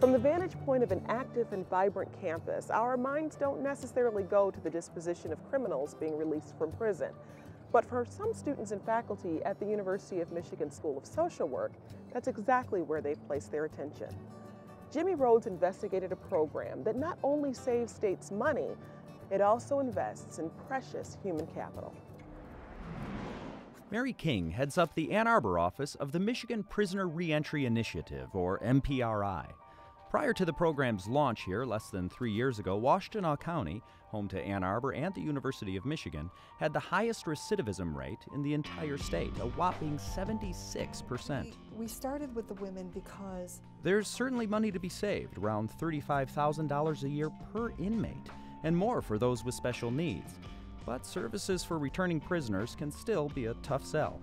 From the vantage point of an active and vibrant campus, our minds don't necessarily go to the disposition of criminals being released from prison. But for some students and faculty at the University of Michigan School of Social Work, that's exactly where they've placed their attention. Jimmy Rhodes investigated a program that not only saves states money, it also invests in precious human capital. Mary King heads up the Ann Arbor office of the Michigan Prisoner Reentry Initiative, or MPRI. Prior to the program's launch here less than three years ago, Washtenaw County, home to Ann Arbor and the University of Michigan, had the highest recidivism rate in the entire state, a whopping 76%. We started with the women because There's certainly money to be saved, around $35,000 a year per inmate, and more for those with special needs. But services for returning prisoners can still be a tough sell.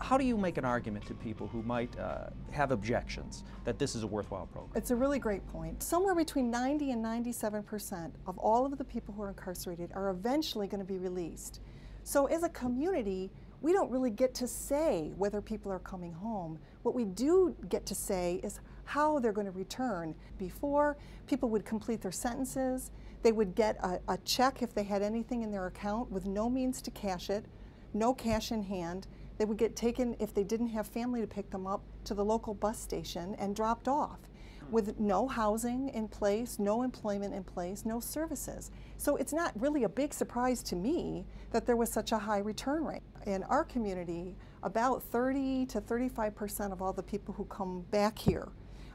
How do you make an argument to people who might uh, have objections that this is a worthwhile program? it's a really great point. Somewhere between 90 and 97 percent of all of the people who are incarcerated are eventually going to be released. So as a community, we don't really get to say whether people are coming home. What we do get to say is how they're going to return. Before, people would complete their sentences. They would get a, a check if they had anything in their account with no means to cash it, no cash in hand. They would get taken, if they didn't have family to pick them up, to the local bus station and dropped off with no housing in place, no employment in place, no services. So it's not really a big surprise to me that there was such a high return rate. In our community, about 30 to 35 percent of all the people who come back here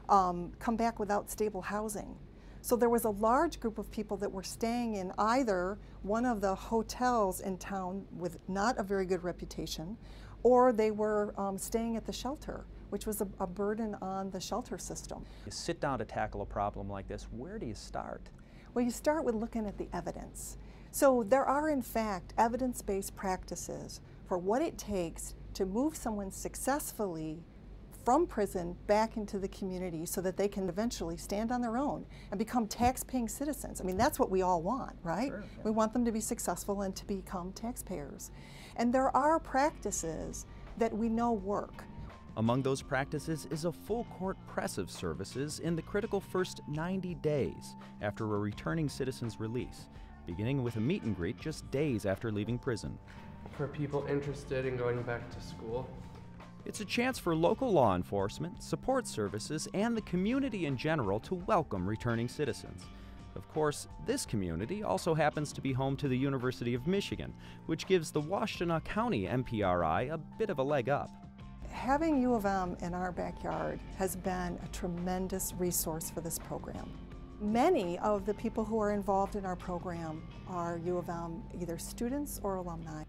um, come back without stable housing. So there was a large group of people that were staying in either one of the hotels in town with not a very good reputation, or they were um, staying at the shelter, which was a, a burden on the shelter system. You sit down to tackle a problem like this, where do you start? Well, you start with looking at the evidence. So there are, in fact, evidence-based practices for what it takes to move someone successfully from prison back into the community so that they can eventually stand on their own and become tax-paying citizens. I mean, that's what we all want, right? Sure, yeah. We want them to be successful and to become taxpayers. And there are practices that we know work. Among those practices is a full court press of services in the critical first 90 days after a returning citizen's release, beginning with a meet and greet just days after leaving prison. for people interested in going back to school. It's a chance for local law enforcement, support services, and the community in general to welcome returning citizens. Of course, this community also happens to be home to the University of Michigan, which gives the Washtenaw County MPRI a bit of a leg up. Having U of M in our backyard has been a tremendous resource for this program. Many of the people who are involved in our program are U of M either students or alumni.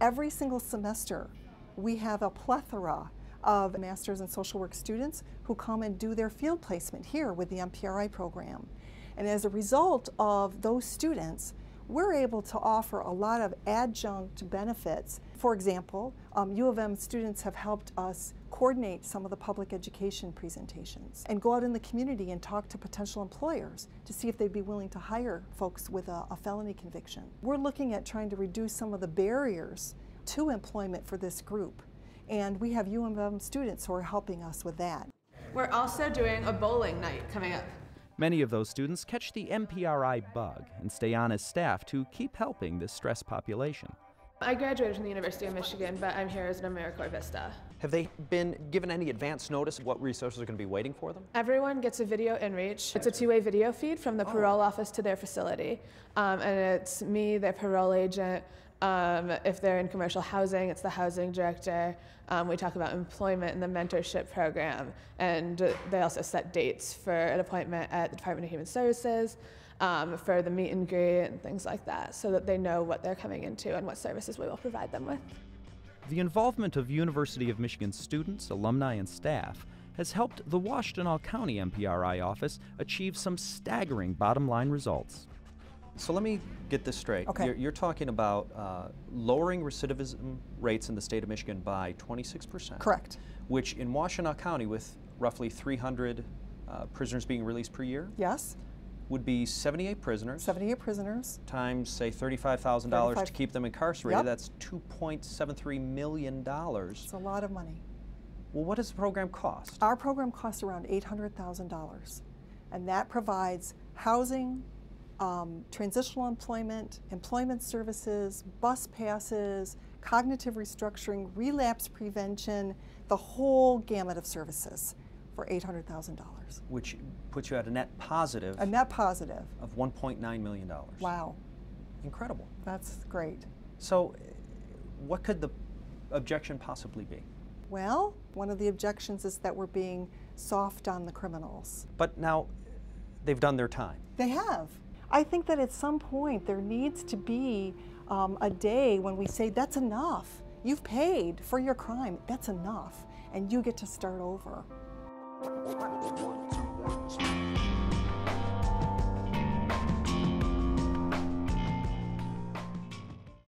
Every single semester, we have a plethora of Masters in Social Work students who come and do their field placement here with the MPRI program. And as a result of those students, we're able to offer a lot of adjunct benefits. For example, um, U of M students have helped us coordinate some of the public education presentations and go out in the community and talk to potential employers to see if they'd be willing to hire folks with a, a felony conviction. We're looking at trying to reduce some of the barriers to employment for this group. And we have U of M students who are helping us with that. We're also doing a bowling night coming up. Many of those students catch the MPRI bug and stay on as staff to keep helping this stressed population. I graduated from the University of Michigan, but I'm here as an AmeriCorps Vista. Have they been given any advance notice of what resources are going to be waiting for them? Everyone gets a video in reach. It's a two-way video feed from the parole office to their facility. Um, and it's me, their parole agent. Um, if they're in commercial housing, it's the housing director. Um, we talk about employment and the mentorship program. And they also set dates for an appointment at the Department of Human Services, um, for the meet and greet and things like that, so that they know what they're coming into and what services we will provide them with. The involvement of University of Michigan students, alumni, and staff has helped the Washtenaw County MPRI office achieve some staggering bottom line results. So let me get this straight. Okay. You're, you're talking about uh, lowering recidivism rates in the state of Michigan by 26%. Correct. Which in Washtenaw County, with roughly 300 uh, prisoners being released per year, Yes? would be 78 prisoners 78 prisoners. times, say, $35,000 to keep them incarcerated. Yep. That's $2.73 million. It's a lot of money. Well, what does the program cost? Our program costs around $800,000. and that provides housing, um, transitional employment, employment services, bus passes, cognitive restructuring, relapse prevention, the whole gamut of services for $800,000. Which puts you at a net positive A net positive. of $1.9 million. Wow, Incredible. that's great. So, what could the objection possibly be? Well, one of the objections is that we're being soft on the criminals. But now, they've done their time. They have. I think that at some point there needs to be um, a day when we say, that's enough. You've paid for your crime. That's enough. And you get to start over.